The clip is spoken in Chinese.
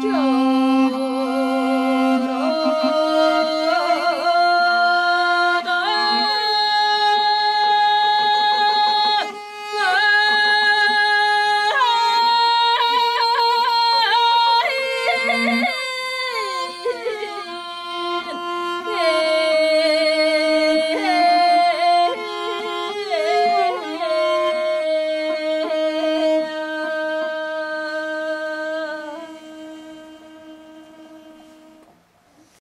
就